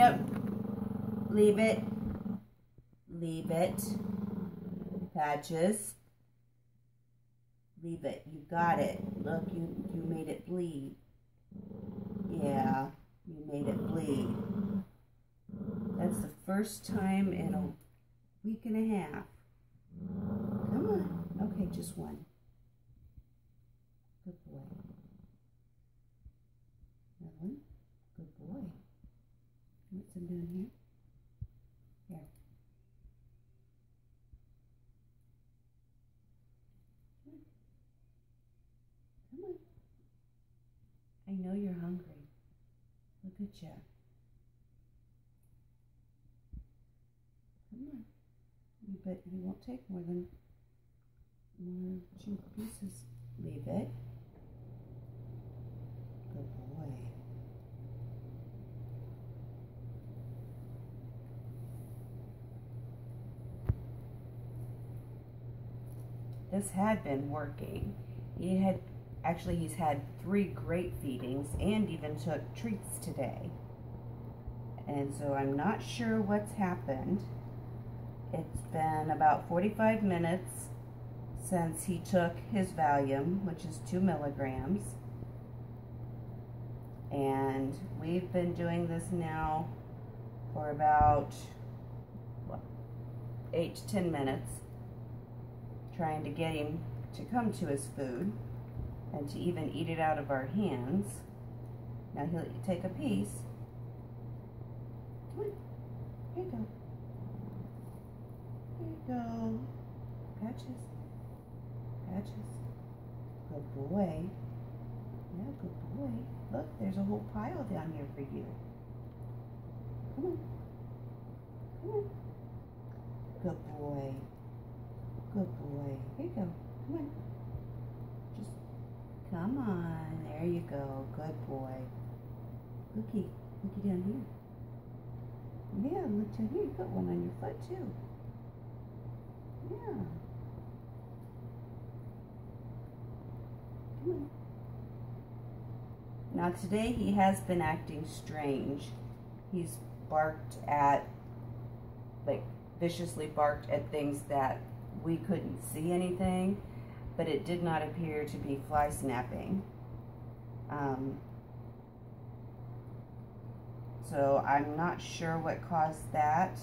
nope. Leave it. Leave it. Patches. Leave it. You got it. Look, you, you made it bleed. Yeah, you made it bleed. That's the first time in a week and a half. Come on. Okay, just one. Good boy. Another one. Good boy. Some down here? Here. Come on. I know you're hungry. Look at you. Come on. But you won't take more than more two pieces. Leave it. Good boy. This had been working. He had actually he's had three great feedings and even took treats today. And so I'm not sure what's happened. It's been about 45 minutes since he took his Valium, which is two milligrams. And we've been doing this now for about what, eight to 10 minutes, trying to get him to come to his food and to even eat it out of our hands. Now he'll take a piece. Come on. Here you go. Here you go. Patches. Patches. Good boy. Yeah, good boy. Look, there's a whole pile down here for you. Come on. Come on. Good boy. Here you go. Come on. Just come on. There you go. Good boy. Looky. Looky down here. Yeah, look down here. You got one on your foot too. Yeah. Come on. Now today he has been acting strange. He's barked at, like viciously barked at things that we couldn't see anything, but it did not appear to be fly snapping. Um, so I'm not sure what caused that.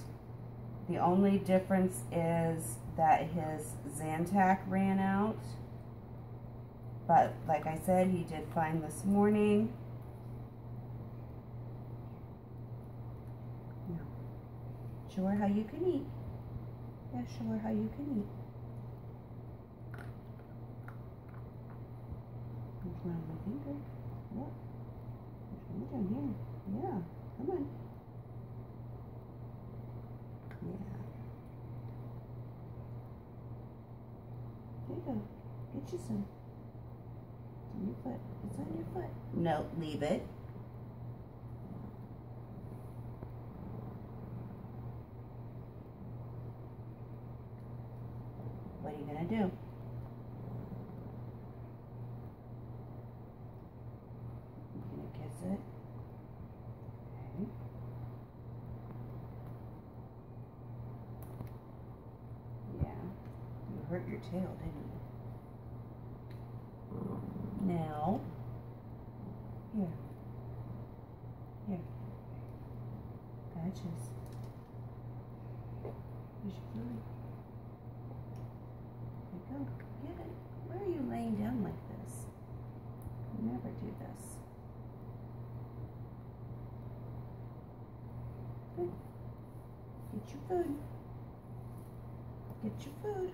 The only difference is that his Zantac ran out. But like I said, he did fine this morning. Sure how you can eat. Yeah, show her how you can eat. There's one on my finger. Look. There's one down here. Yeah. Come on. Yeah. There you go. Get you some. It's on your foot. It's on your foot. No, leave it. What are you going to do? You going to kiss it? Okay. Yeah. You hurt your tail, didn't you? Now, here. Here. Patches. Here's your food. Get it. Why are you laying down like this? You never do this. Good. Get your food. Get your food.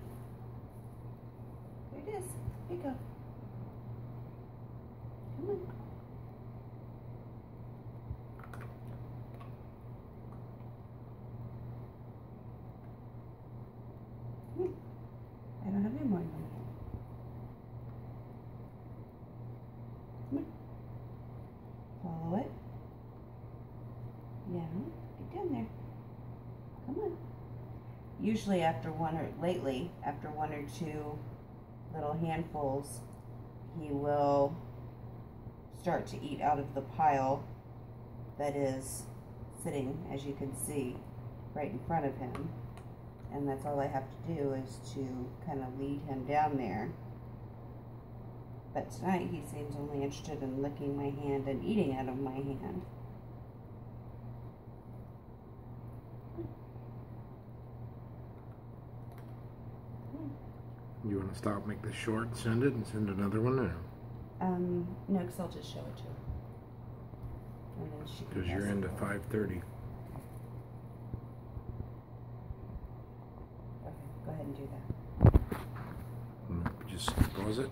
There it is. Here you go. Come on. Come here. I don't have any more in my hand. Come on. Follow it. Yeah. Get down there. Come on. Usually after one or lately, after one or two little handfuls, he will start to eat out of the pile that is sitting, as you can see, right in front of him. And that's all I have to do is to kind of lead him down there. But tonight he seems only interested in licking my hand and eating out of my hand. You want to stop, make this short, send it, and send another one, or Um, no, because I'll just show it to her. And then she can because you're into five thirty. Okay, go ahead and do that. Just pause it.